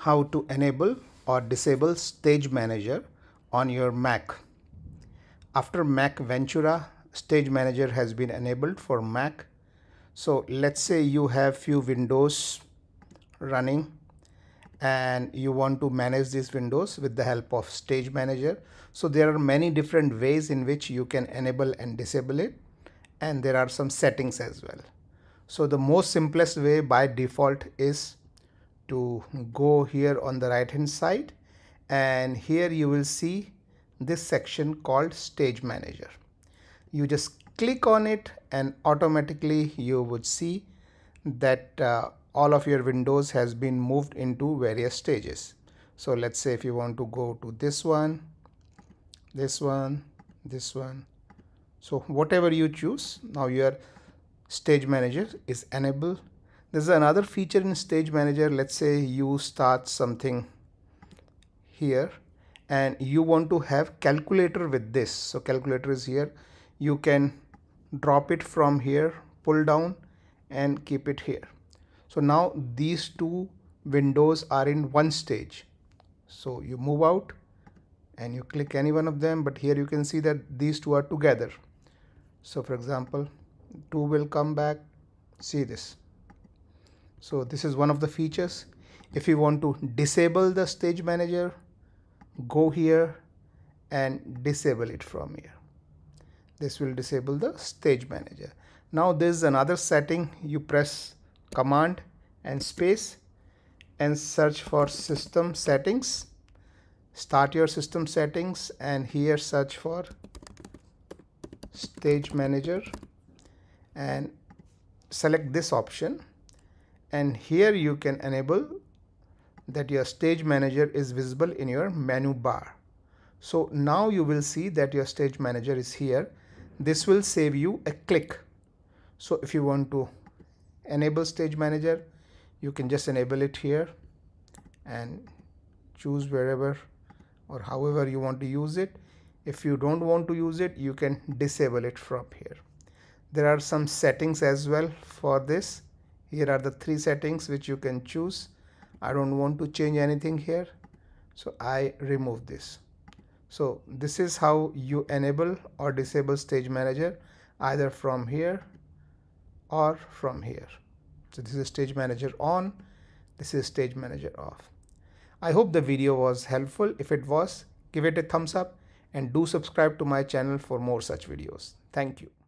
how to enable or disable Stage Manager on your Mac. After Mac Ventura, Stage Manager has been enabled for Mac. So let's say you have few windows running and you want to manage these windows with the help of Stage Manager. So there are many different ways in which you can enable and disable it and there are some settings as well. So the most simplest way by default is to go here on the right hand side. And here you will see this section called stage manager. You just click on it and automatically you would see that uh, all of your windows has been moved into various stages. So let's say if you want to go to this one this one this one. So whatever you choose now your stage manager is enabled this is another feature in stage manager. Let's say you start something here and you want to have calculator with this. So calculator is here. You can drop it from here pull down and keep it here. So now these two windows are in one stage. So you move out and you click any one of them but here you can see that these two are together. So for example two will come back. See this so this is one of the features. If you want to disable the stage manager go here and disable it from here. This will disable the stage manager. Now there is another setting. You press command and space and search for system settings. Start your system settings and here search for stage manager and select this option and here you can enable that your stage manager is visible in your menu bar. So now you will see that your stage manager is here. This will save you a click. So if you want to enable stage manager you can just enable it here and choose wherever or however you want to use it. If you don't want to use it you can disable it from here. There are some settings as well for this here are the three settings which you can choose. I don't want to change anything here. So I remove this. So this is how you enable or disable stage manager either from here or from here. So this is stage manager on this is stage manager off. I hope the video was helpful. If it was give it a thumbs up and do subscribe to my channel for more such videos. Thank you